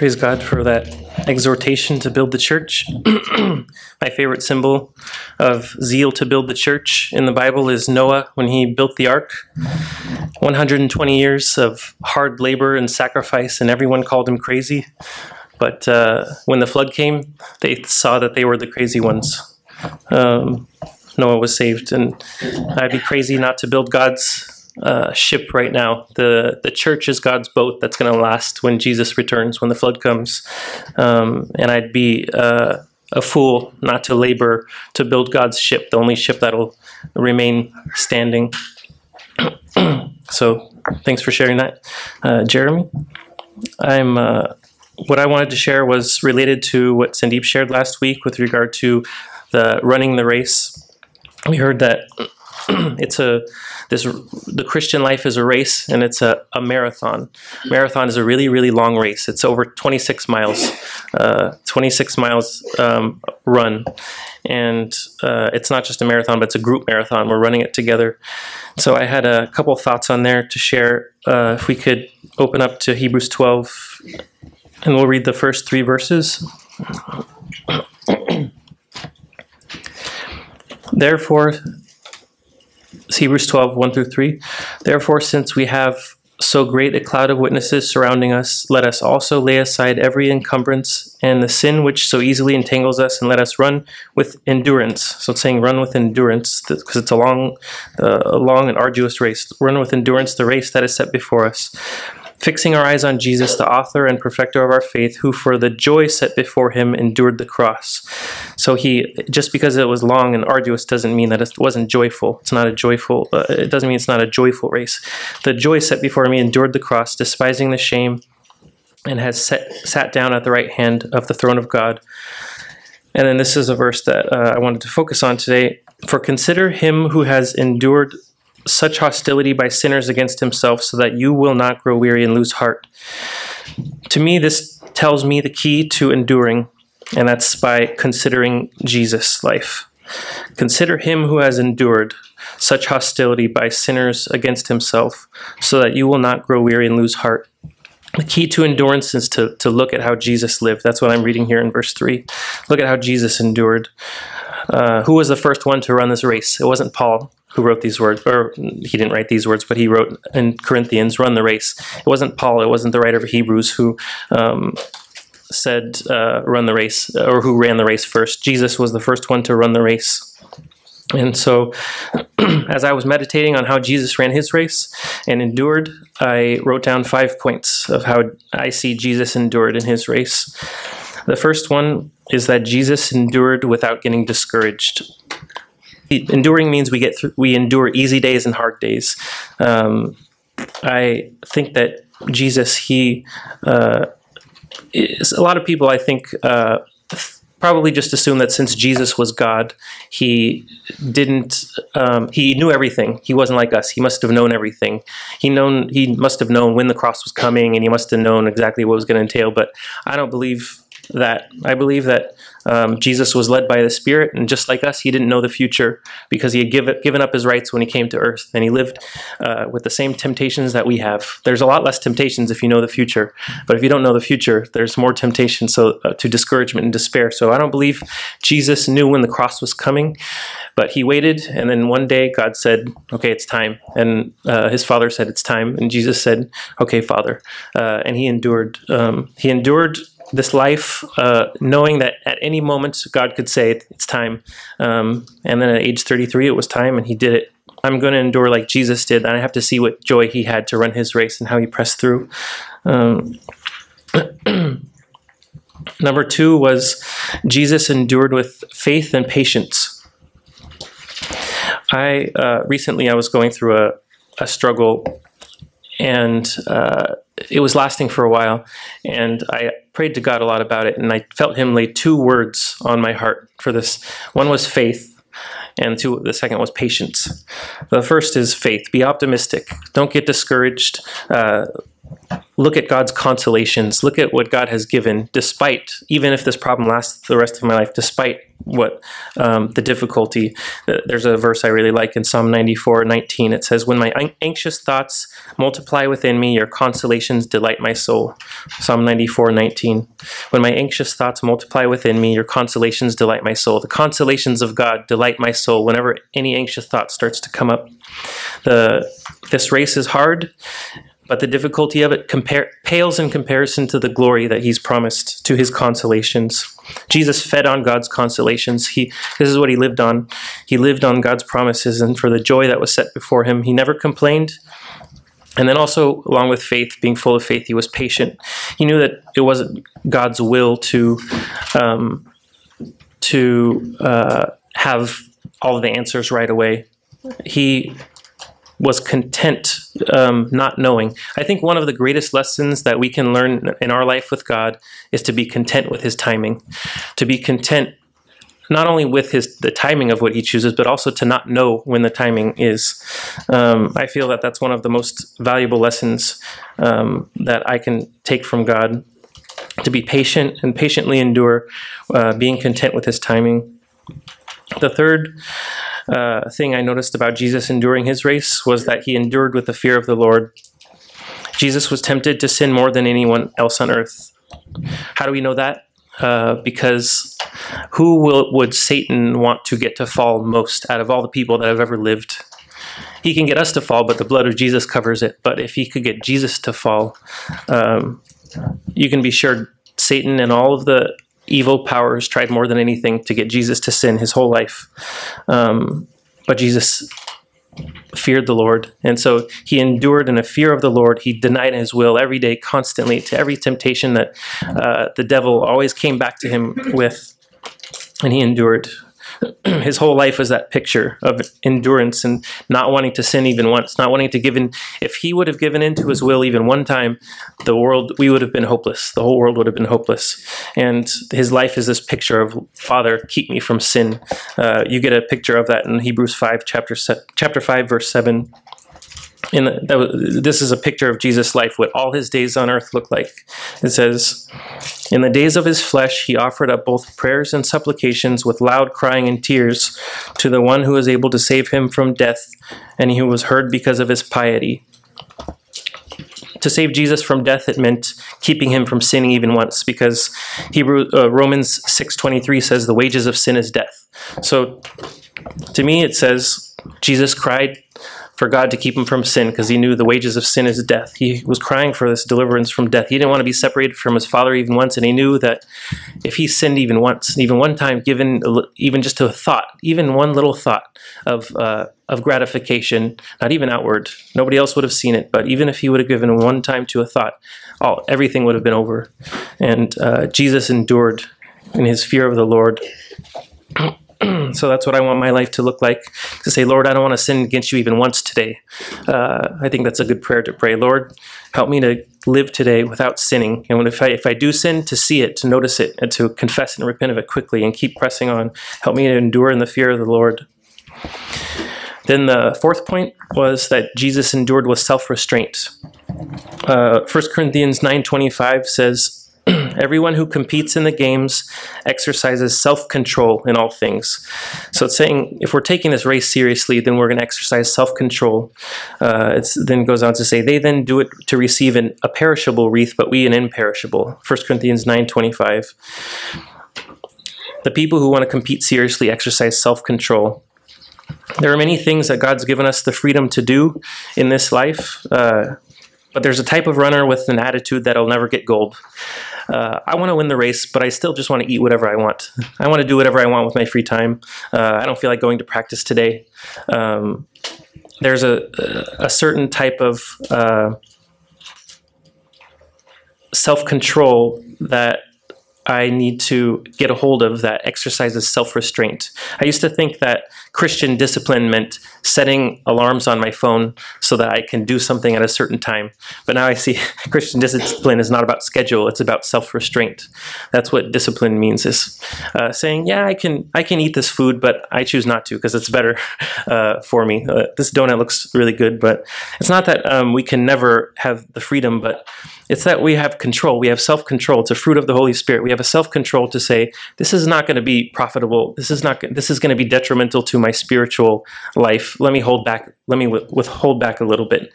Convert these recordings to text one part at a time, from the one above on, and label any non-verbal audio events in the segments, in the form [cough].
Praise God for that exhortation to build the church. [clears throat] My favorite symbol of zeal to build the church in the Bible is Noah when he built the ark. 120 years of hard labor and sacrifice, and everyone called him crazy. But uh, when the flood came, they saw that they were the crazy ones. Um, Noah was saved, and I'd be crazy not to build God's uh, ship right now. The the church is God's boat that's going to last when Jesus returns, when the flood comes. Um, and I'd be uh, a fool not to labor to build God's ship, the only ship that'll remain standing. [clears throat] so thanks for sharing that, uh, Jeremy. I'm. Uh, what I wanted to share was related to what Sandeep shared last week with regard to the running the race. We heard that [clears throat] it's a this the Christian life is a race and it's a, a marathon. Marathon is a really really long race. It's over 26 miles, uh, 26 miles um, run, and uh, it's not just a marathon, but it's a group marathon. We're running it together. So I had a couple thoughts on there to share. Uh, if we could open up to Hebrews 12, and we'll read the first three verses. [clears throat] Therefore, Hebrews 12, 1 through 3. Therefore, since we have so great a cloud of witnesses surrounding us, let us also lay aside every encumbrance and the sin which so easily entangles us, and let us run with endurance. So it's saying run with endurance because it's a long, uh, a long and arduous race. Run with endurance the race that is set before us fixing our eyes on Jesus, the author and perfecter of our faith, who for the joy set before him endured the cross. So he, just because it was long and arduous, doesn't mean that it wasn't joyful. It's not a joyful. Uh, it doesn't mean it's not a joyful race. The joy set before me endured the cross, despising the shame, and has set, sat down at the right hand of the throne of God. And then this is a verse that uh, I wanted to focus on today. For consider him who has endured such hostility by sinners against himself so that you will not grow weary and lose heart. To me, this tells me the key to enduring, and that's by considering Jesus' life. Consider him who has endured such hostility by sinners against himself so that you will not grow weary and lose heart. The key to endurance is to, to look at how Jesus lived. That's what I'm reading here in verse 3. Look at how Jesus endured. Uh, who was the first one to run this race? It wasn't Paul who wrote these words, or he didn't write these words, but he wrote in Corinthians, run the race. It wasn't Paul, it wasn't the writer of Hebrews who um, said, uh, run the race, or who ran the race first. Jesus was the first one to run the race. And so, [clears throat] as I was meditating on how Jesus ran his race and endured, I wrote down five points of how I see Jesus endured in his race. The first one is that Jesus endured without getting discouraged enduring means we get through, we endure easy days and hard days. Um, I think that Jesus, he, uh, is, a lot of people, I think, uh, probably just assume that since Jesus was God, he didn't, um, he knew everything. He wasn't like us. He must have known everything. He known, he must have known when the cross was coming, and he must have known exactly what was going to entail. But I don't believe that. I believe that um, Jesus was led by the Spirit, and just like us, he didn't know the future because he had give, given up his rights when he came to earth, and he lived uh, with the same temptations that we have. There's a lot less temptations if you know the future, but if you don't know the future, there's more temptation so uh, to discouragement and despair. So I don't believe Jesus knew when the cross was coming, but he waited, and then one day God said, "Okay, it's time," and uh, his father said, "It's time," and Jesus said, "Okay, Father," uh, and he endured. Um, he endured this life, uh, knowing that at any moment God could say it's time. Um, and then at age 33, it was time, and he did it. I'm going to endure like Jesus did, and I have to see what joy he had to run his race and how he pressed through. Um, [clears throat] number two was Jesus endured with faith and patience. I uh, recently I was going through a, a struggle, and uh, it was lasting for a while, and I prayed to God a lot about it, and I felt Him lay two words on my heart for this. One was faith, and two, the second was patience. The first is faith. Be optimistic. Don't get discouraged. Uh, look at God's consolations, look at what God has given, despite, even if this problem lasts the rest of my life, despite what um, the difficulty. There's a verse I really like in Psalm 94 19. It says, When my anxious thoughts multiply within me, your consolations delight my soul. Psalm 94 19. When my anxious thoughts multiply within me, your consolations delight my soul. The consolations of God delight my soul whenever any anxious thought starts to come up. The, this race is hard but the difficulty of it compare, pales in comparison to the glory that he's promised to his consolations. Jesus fed on God's consolations. He, this is what he lived on. He lived on God's promises, and for the joy that was set before him, he never complained. And then also, along with faith, being full of faith, he was patient. He knew that it wasn't God's will to um, to uh, have all the answers right away. He was content um, not knowing. I think one of the greatest lessons that we can learn in our life with God is to be content with His timing, to be content not only with his the timing of what he chooses, but also to not know when the timing is. Um, I feel that that's one of the most valuable lessons um, that I can take from God. To be patient and patiently endure, uh, being content with his timing. The third uh, thing I noticed about Jesus enduring his race was that he endured with the fear of the Lord. Jesus was tempted to sin more than anyone else on earth. How do we know that? Uh, because who will, would Satan want to get to fall most out of all the people that have ever lived? He can get us to fall, but the blood of Jesus covers it. But if he could get Jesus to fall, um, you can be sure Satan and all of the evil powers tried more than anything to get Jesus to sin his whole life. Um, but Jesus feared the Lord. And so he endured in a fear of the Lord. He denied his will every day, constantly, to every temptation that uh, the devil always came back to him with. And he endured. [clears throat] his whole life was that picture of endurance and not wanting to sin even once, not wanting to give in. If he would have given in to his will even one time, the world, we would have been hopeless. The whole world would have been hopeless. And his life is this picture of, Father, keep me from sin. Uh, you get a picture of that in Hebrews 5, chapter, se- chapter 5, verse 7 the, this is a picture of Jesus' life, what all his days on earth looked like. It says, In the days of his flesh, he offered up both prayers and supplications with loud crying and tears to the one who was able to save him from death, and he was heard because of his piety. To save Jesus from death, it meant keeping him from sinning even once, because Hebrew uh, Romans six twenty three says the wages of sin is death. So, to me, it says Jesus cried for God to keep him from sin because he knew the wages of sin is death. He was crying for this deliverance from death. He didn't want to be separated from his father even once, and he knew that if he sinned even once, even one time, given even just to a thought, even one little thought of uh, of gratification, not even outward, nobody else would have seen it. But even if he would have given one time to a thought, all everything would have been over. And uh, Jesus endured in his fear of the Lord. [clears throat] so that's what I want my life to look like. To say, Lord, I don't want to sin against you even once today. Uh, I think that's a good prayer to pray. Lord, help me to live today without sinning. And if I, if I do sin, to see it, to notice it, and to confess and repent of it quickly and keep pressing on. Help me to endure in the fear of the Lord. Then the fourth point was that Jesus endured with self-restraint. Uh, 1 Corinthians 9.25 says, [clears throat] Everyone who competes in the games exercises self control in all things. So it's saying if we're taking this race seriously, then we're going to exercise self control. Uh, it then goes on to say, they then do it to receive an, a perishable wreath, but we an imperishable. 1 Corinthians nine twenty five. The people who want to compete seriously exercise self control. There are many things that God's given us the freedom to do in this life. Uh, but there's a type of runner with an attitude that'll never get gold. Uh, I want to win the race, but I still just want to eat whatever I want. I want to do whatever I want with my free time. Uh, I don't feel like going to practice today. Um, there's a, a certain type of uh, self control that I need to get a hold of that exercises self restraint. I used to think that Christian discipline meant setting alarms on my phone so that I can do something at a certain time. But now I see [laughs] Christian discipline is not about schedule; it's about self restraint. That's what discipline means: is uh, saying, "Yeah, I can I can eat this food, but I choose not to because it's better [laughs] uh, for me. Uh, this donut looks really good, but it's not that um, we can never have the freedom, but it's that we have control. We have self control. It's a fruit of the Holy Spirit. We have a self control to say, this is not going to be profitable. This is not. This is going to be detrimental to my spiritual life. Let me hold back. Let me withhold back a little bit.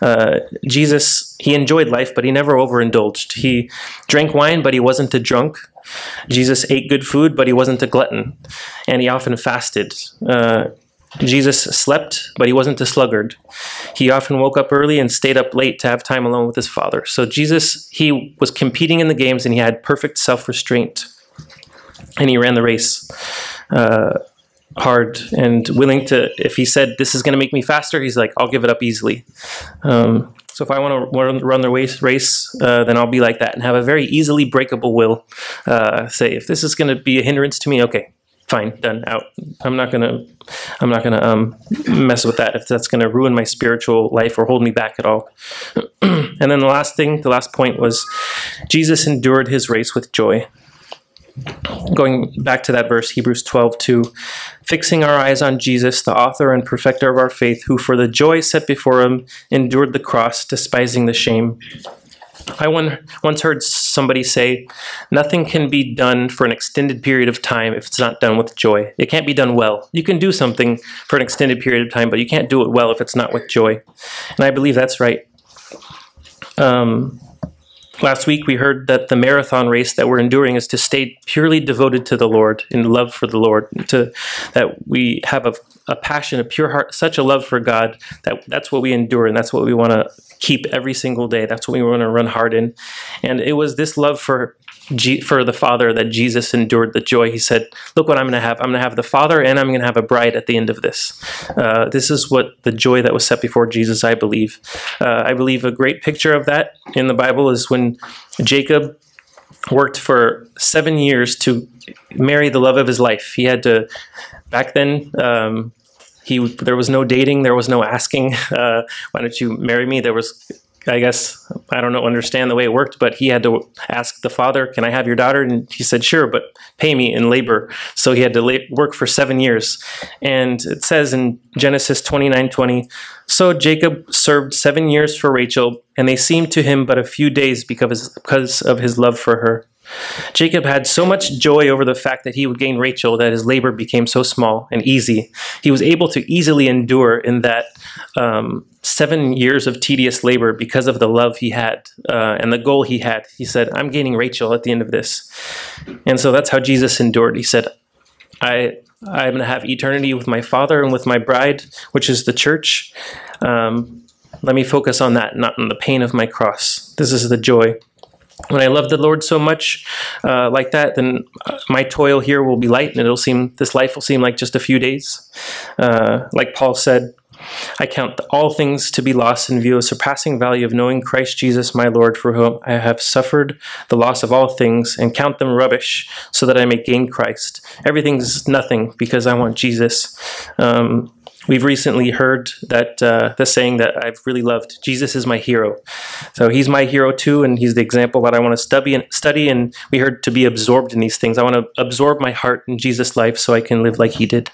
Uh, Jesus, he enjoyed life, but he never overindulged. He drank wine, but he wasn't a drunk. Jesus ate good food, but he wasn't a glutton, and he often fasted. Uh, Jesus slept, but he wasn't a sluggard. He often woke up early and stayed up late to have time alone with his father. So Jesus, he was competing in the games and he had perfect self restraint. And he ran the race uh, hard and willing to, if he said, This is going to make me faster, he's like, I'll give it up easily. Um, so if I want to run the race, race uh, then I'll be like that and have a very easily breakable will. Uh, say, if this is going to be a hindrance to me, okay, fine, done, out. I'm not gonna, I'm not gonna um, mess with that if that's gonna ruin my spiritual life or hold me back at all. [clears throat] and then the last thing, the last point was, Jesus endured his race with joy. Going back to that verse, Hebrews 12, 2, fixing our eyes on Jesus, the author and perfecter of our faith, who for the joy set before him endured the cross, despising the shame I once heard somebody say, nothing can be done for an extended period of time if it's not done with joy. It can't be done well. You can do something for an extended period of time, but you can't do it well if it's not with joy. And I believe that's right. Um, last week we heard that the marathon race that we're enduring is to stay purely devoted to the Lord in love for the Lord, to that we have a, a passion, a pure heart, such a love for God that that's what we endure and that's what we want to keep every single day. That's what we want to run hard in. And it was this love for For the Father that Jesus endured the joy. He said, "Look what I'm going to have. I'm going to have the Father, and I'm going to have a bride at the end of this. Uh, this is what the joy that was set before Jesus. I believe. Uh, I believe a great picture of that in the Bible is when Jacob worked for seven years to marry the love of his life. He had to back then. Um, he there was no dating, there was no asking, [laughs] uh, why don't you marry me? There was, I guess, I don't know, understand the way it worked, but he had to ask the father, "Can I have your daughter?" And he said, "Sure, but pay me in labor." So he had to la- work for seven years, and it says in Genesis twenty nine twenty, so Jacob served seven years for Rachel, and they seemed to him but a few days because because of his love for her. Jacob had so much joy over the fact that he would gain Rachel that his labor became so small and easy. He was able to easily endure in that um, seven years of tedious labor because of the love he had uh, and the goal he had. He said, I'm gaining Rachel at the end of this. And so that's how Jesus endured. He said, I, I'm going to have eternity with my Father and with my bride, which is the church. Um, let me focus on that, not on the pain of my cross. This is the joy when I love the Lord so much uh, like that, then uh, my toil here will be light, and it'll seem this life will seem like just a few days. Uh, like Paul said, I count all things to be lost in view of surpassing value of knowing Christ Jesus my Lord, for whom I have suffered the loss of all things, and count them rubbish, so that I may gain Christ. Everything's nothing because I want Jesus. Um, we've recently heard that uh, the saying that I've really loved: "Jesus is my hero." So he's my hero too, and he's the example that I want to study and study. And we heard to be absorbed in these things. I want to absorb my heart in Jesus' life so I can live like he did.